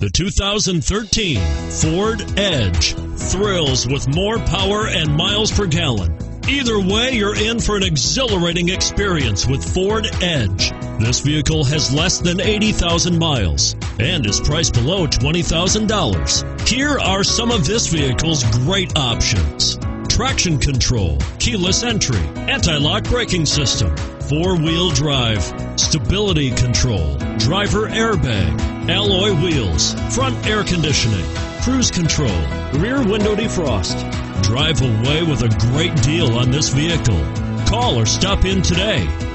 The 2013 Ford Edge thrills with more power and miles per gallon. Either way, you're in for an exhilarating experience with Ford Edge. This vehicle has less than 80,000 miles and is priced below $20,000. Here are some of this vehicle's great options. Traction control, keyless entry, anti-lock braking system, four-wheel drive, stability control, driver airbag, alloy wheels, front air conditioning, cruise control, rear window defrost. Drive away with a great deal on this vehicle. Call or stop in today.